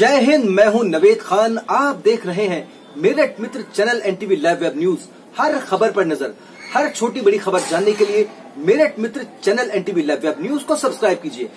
जय हिंद, मैं हूँ नवेद खान। आप देख रहे हैं Meerut Mitra channel NTV live web news. हर खबर पर नज़र, हर छोटी बड़ी खबर जानने के लिए Meerut Mitra channel NTV live web news को सब्सक्राइब कीजिए।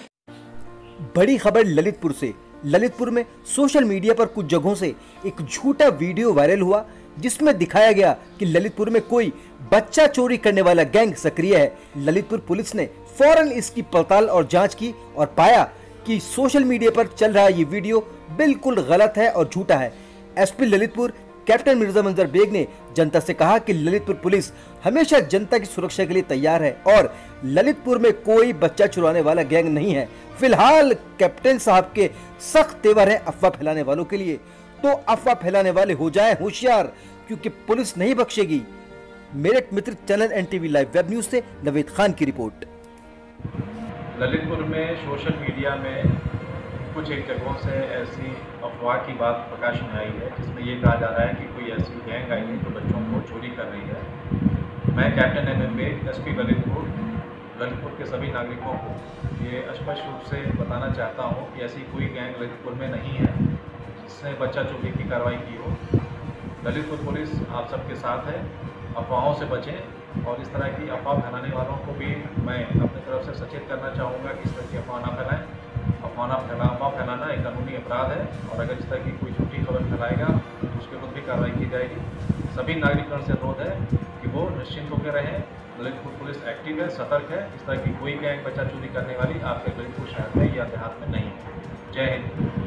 बड़ी खबर ललितपुर से। ललितपुर में सोशल मीडिया पर कुछ जगहों से एक झूठा वीडियो वायरल हुआ, जिसमें दिखाया गया कि ललितपुर में कोई बच्चा चोरी करने वाला गैंग सक्रिय है। ललितपुर पुलिस ने फ़ौरन इसकी पड़ताल और जाँच की और पाया कि सोशल मीडिया पर चल रहा ये वीडियो बिल्कुल गलत है और झूठा है। एसपी ललितपुर, कैप्टन मिर्ज़ा मंजर बेग ने जनता से कहा कि ललितपुर पुलिस हमेशा जनता की सुरक्षा के लिए तैयार है और ललितपुर में कोई बच्चा चुराने वाला गैंग नहीं है। फ़िलहाल कैप्टन साहब के सख्त तेवर है अफवाह फैलाने वालों के लिए। तो अफवाह फैलाने वाले हो जाए होशियार, क्योंकि पुलिस नहीं बख्शेगी। Meerut Mitra channel NTV live web news से नवेद खान की रिपोर्ट। ललितपुर में सोशल मीडिया में कुछ एक जगहों से ऐसी अफवाह की बात प्रकाश में आई है, जिसमें ये कहा जा रहा है कि कोई ऐसी गैंग आई है जो बच्चों को चोरी कर रही है। मैं captain M M S P Lalitpur Lalitpur के सभी नागरिकों को ये स्पष्ट रूप से बताना चाहता हूँ कि ऐसी कोई गैंग ललितपुर में नहीं है, जिसने बच्चा चोरी की कार्रवाई की हो। ललितपुर पुलिस आप सबके साथ है। अफवाहों से बचें और इस तरह की अफवाह फैलाने वालों को भी मैं अपनी तरफ़ से सचेत करना चाहूँगा कि इस तरह की अफवाह ना फैलाएँ। अफवाह ना फैला, अफवाह फैलाना एक कानूनी अपराध है और अगर इस तरह की कोई झूठी खबर फैलाएगा तो उसके विरुद्ध भी कार्रवाई की जाएगी। सभी नागरिकों से अनुरोध है कि वो निश्चिंत होकर रहें। ललितपुर पुलिस एक्टिव है, सतर्क है। इस तरह की कोई गैंग बच्चा चोरी करने वाली आपके ललितपुर शहर में या देहात में नहीं है। जय हिंद।